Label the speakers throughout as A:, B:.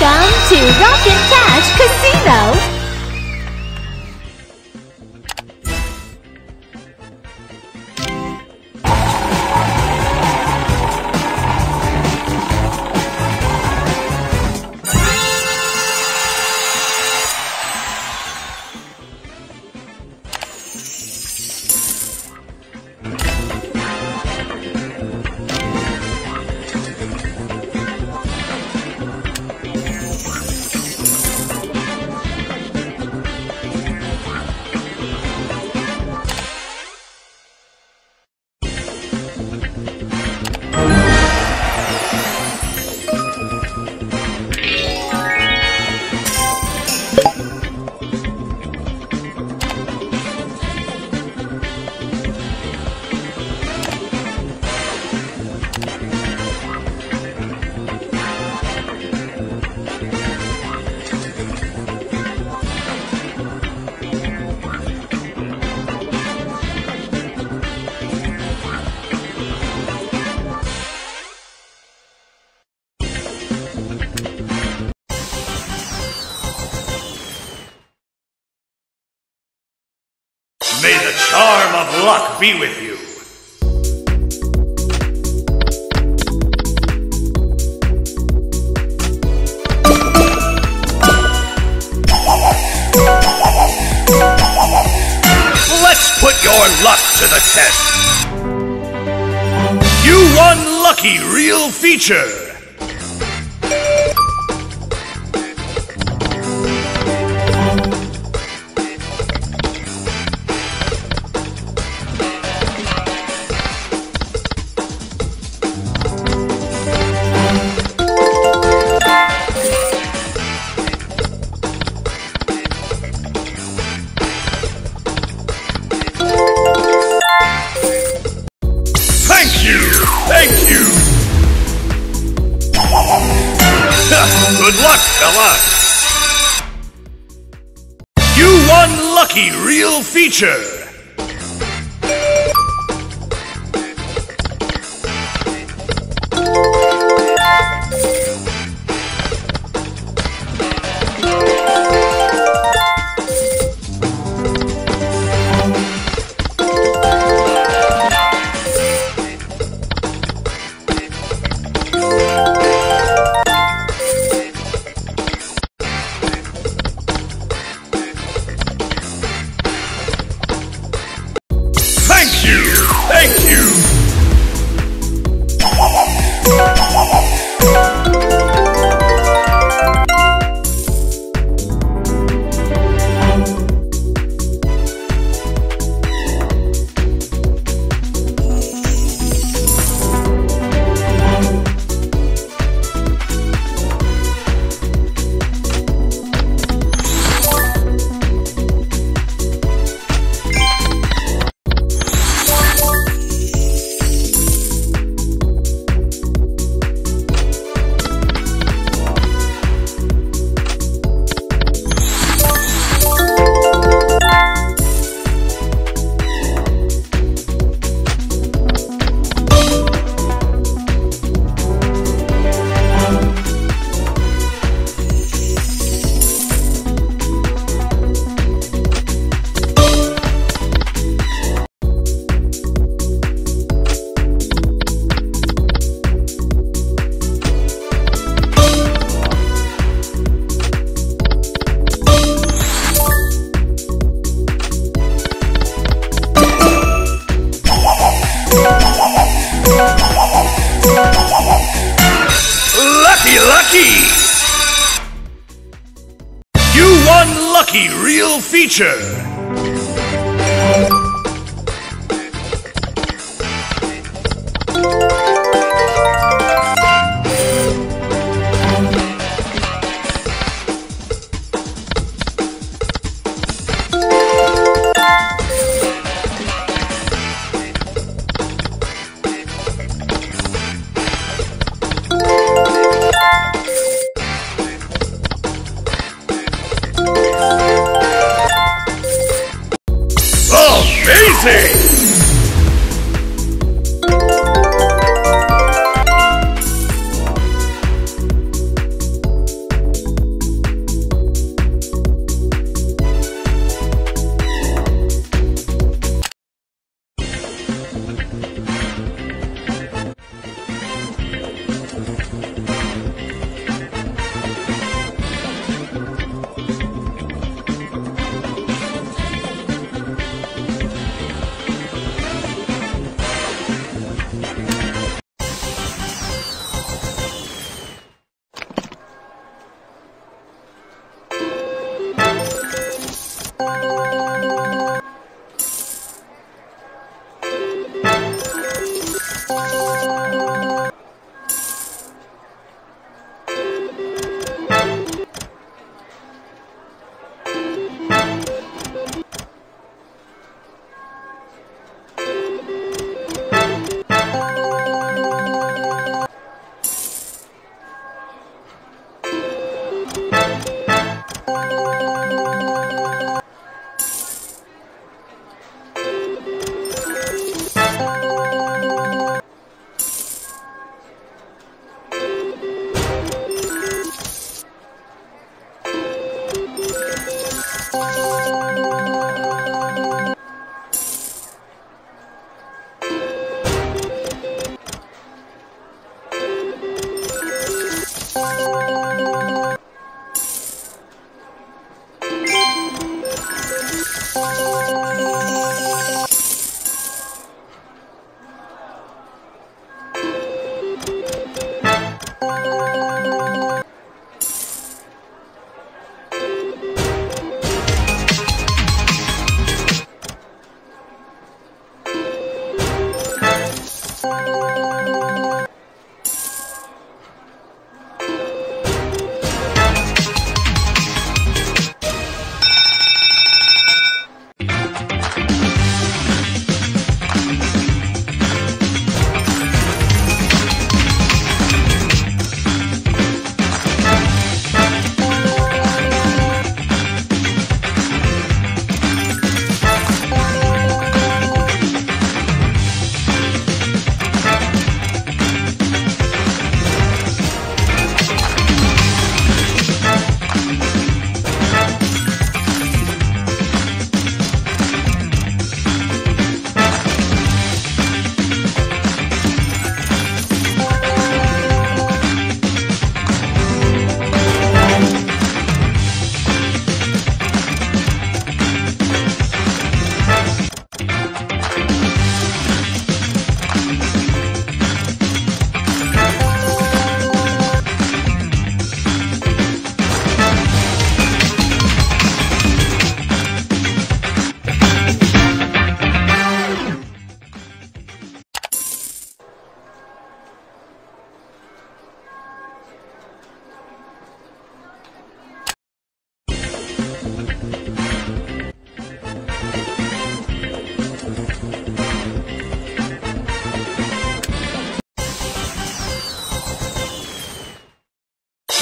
A: Welcome to Rock N Cash Casino!
B: Of luck be with you. Let's put your luck to the test. You won Lucky Reel Feature. Reel Feature! Lucky Lucky! You won Lucky Reel Feature! easy.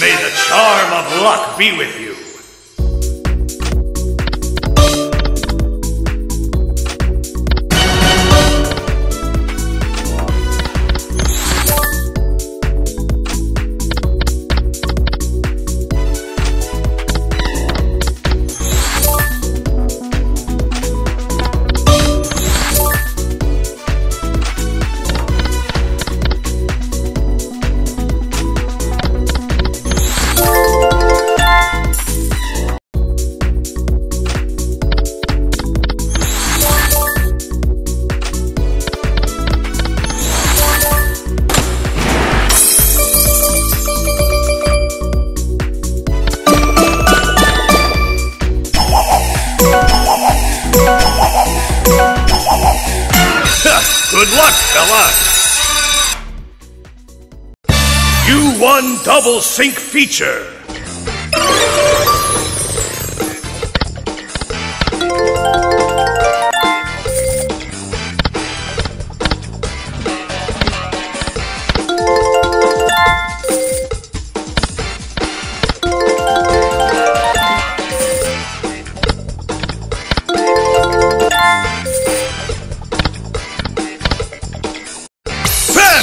B: May the charm of luck be with you. Luck, fella! You won Double Sync Feature!